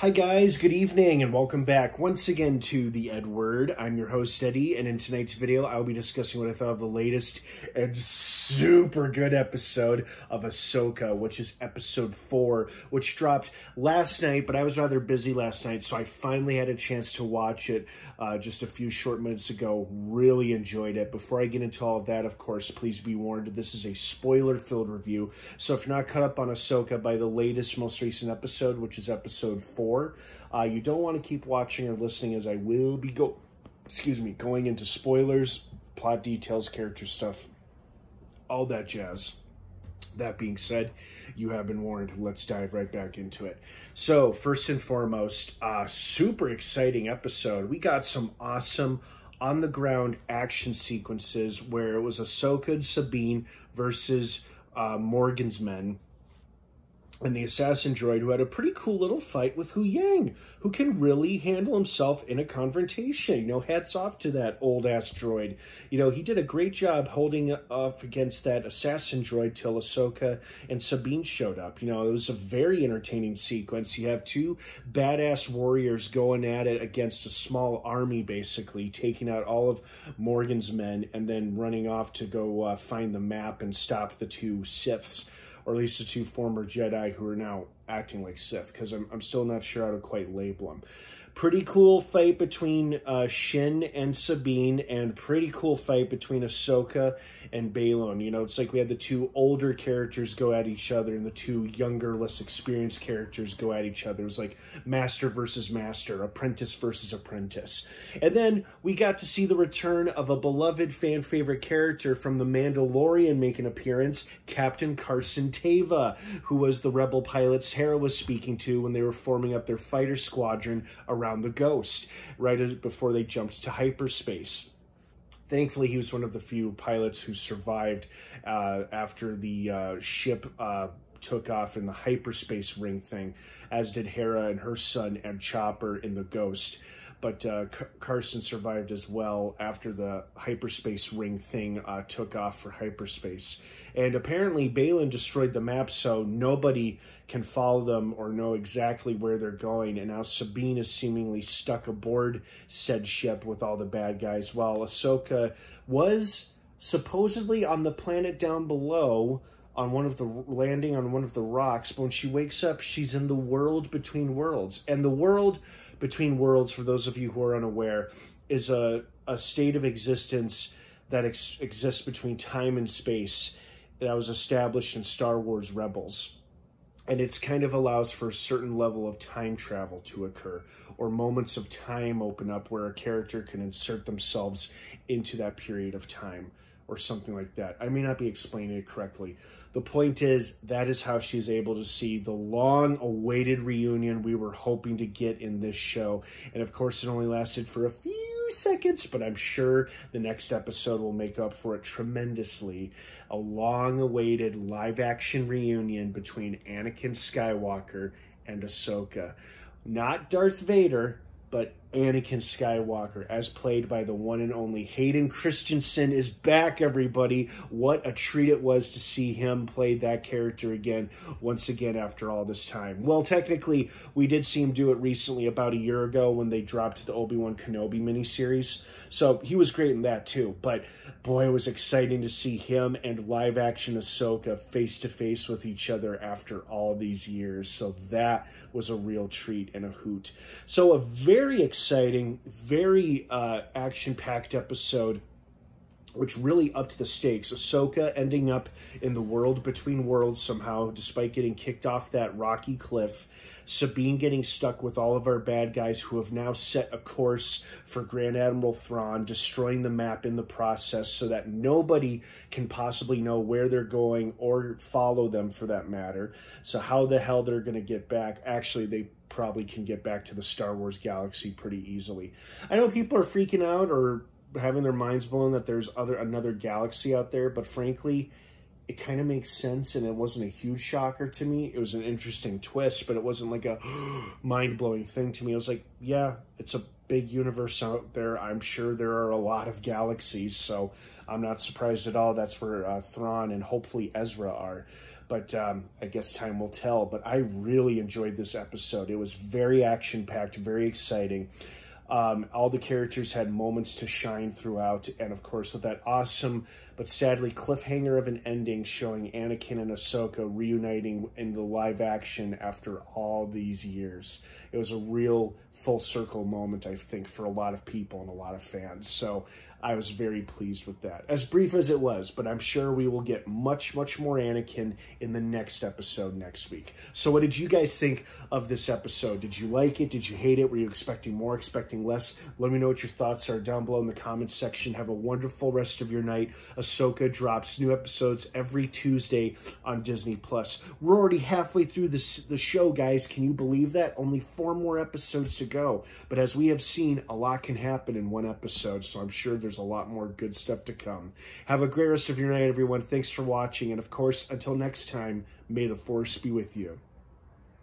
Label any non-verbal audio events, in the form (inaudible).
Hi guys, good evening and welcome back once again to The EdWord. I'm your host Eddie and in tonight's video I'll be discussing what I thought of the latest and super good episode of Ahsoka, which is episode 4, which dropped last night, but I was rather busy last night so I finally had a chance to watch it uh, just a few short minutes ago. Really enjoyed it. Before I get into all of that, of course, please be warned, this is a spoiler-filled review, so if you're not caught up on Ahsoka by the latest, most recent episode, which is episode 4, uh, you don't want to keep watching or listening as I will be go, excuse me, going into spoilers, plot details, character stuff, all that jazz. That being said, you have been warned. Let's dive right back into it. So, first and foremost, uh, super exciting episode. We got some awesome on the ground action sequences where it was Ahsoka and Sabine versus uh, Morgan's men and the assassin droid who had a pretty cool little fight with Hu Huyang, who can really handle himself in a confrontation. You know, hats off to that old ass droid. You know, he did a great job holding up against that assassin droid till Ahsoka and Sabine showed up. You know, it was a very entertaining sequence. You have two badass warriors going at it against a small army, basically, taking out all of Morgan's men and then running off to go uh, find the map and stop the two Siths or at least the two former Jedi who are now acting like Sith, because I'm, I'm still not sure how to quite label them. Pretty cool fight between uh, Shin and Sabine, and pretty cool fight between Ahsoka and Baylan. You know, it's like we had the two older characters go at each other, and the two younger, less experienced characters go at each other. It was like master versus master, apprentice versus apprentice. And then we got to see the return of a beloved fan favorite character from The Mandalorian make an appearance, Captain Carson Teva, who was the rebel pilot Hera was speaking to when they were forming up their fighter squadron around the Ghost, right before they jumped to hyperspace. Thankfully, he was one of the few pilots who survived uh, after the uh, ship uh, took off in the hyperspace ring thing, as did Hera and her son and Chopper in the Ghost but uh, Carson survived as well after the hyperspace ring thing uh, took off for hyperspace. And apparently Baylan destroyed the map so nobody can follow them or know exactly where they're going. And now Sabine is seemingly stuck aboard said ship with all the bad guys while Ahsoka was supposedly on the planet down below on one of the landing on one of the rocks. But when she wakes up she's in the world between worlds. And the world between worlds, for those of you who are unaware, is a, a state of existence that ex exists between time and space that was established in Star Wars Rebels. And it's kind of allows for a certain level of time travel to occur or moments of time open up where a character can insert themselves into that period of time or something like that. I may not be explaining it correctly. The point is, that is how she's able to see the long awaited reunion we were hoping to get in this show. And of course, it only lasted for a few seconds, but I'm sure the next episode will make up for it tremendously. A long awaited live action reunion between Anakin Skywalker and Ahsoka. Not Darth Vader, but Anakin Skywalker, as played by the one and only Hayden Christensen, is back, everybody. What a treat it was to see him play that character again, once again after all this time. Well, technically, we did see him do it recently, about a year ago, when they dropped the Obi-Wan Kenobi miniseries. So he was great in that too. But boy, it was exciting to see him and live action Ahsoka face to face with each other after all these years. So that was a real treat and a hoot. So a very exciting, very uh, action packed episode which really upped the stakes. Ahsoka ending up in the world between worlds somehow, despite getting kicked off that rocky cliff. Sabine getting stuck with all of our bad guys who have now set a course for Grand Admiral Thrawn, destroying the map in the process so that nobody can possibly know where they're going or follow them for that matter. So how the hell they're going to get back? Actually, they probably can get back to the Star Wars galaxy pretty easily. I know people are freaking out or having their minds blown that there's other another galaxy out there, but frankly, it kind of makes sense and it wasn't a huge shocker to me. It was an interesting twist, but it wasn't like a (gasps) mind-blowing thing to me. I was like, yeah, it's a big universe out there. I'm sure there are a lot of galaxies, so I'm not surprised at all. That's where uh, Thrawn and hopefully Ezra are. but um, I guess time will tell. But I really enjoyed this episode. It was very action packed, very exciting. Um, all the characters had moments to shine throughout, and of course, that awesome but sadly cliffhanger of an ending showing Anakin and Ahsoka reuniting in the live action after all these years. It was a real full circle moment, I think, for a lot of people and a lot of fans. So I was very pleased with that. As brief as it was, but I'm sure we will get much, much more Anakin in the next episode next week. So what did you guys think of this episode? Did you like it? Did you hate it? Were you expecting more, expecting less? Let me know what your thoughts are down below in the comments section. Have a wonderful rest of your night. Ahsoka drops new episodes every Tuesday on Disney+. Plus. We're already halfway through this, the show, guys. Can you believe that? Only four more episodes to go. But as we have seen, a lot can happen in one episode, so I'm sure there's a lot more good stuff to come. Have a great rest of your night, everyone. Thanks for watching, and of course, until next time, may the Force be with you.